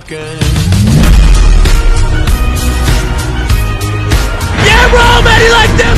again. Yeah, bro, man, he like that.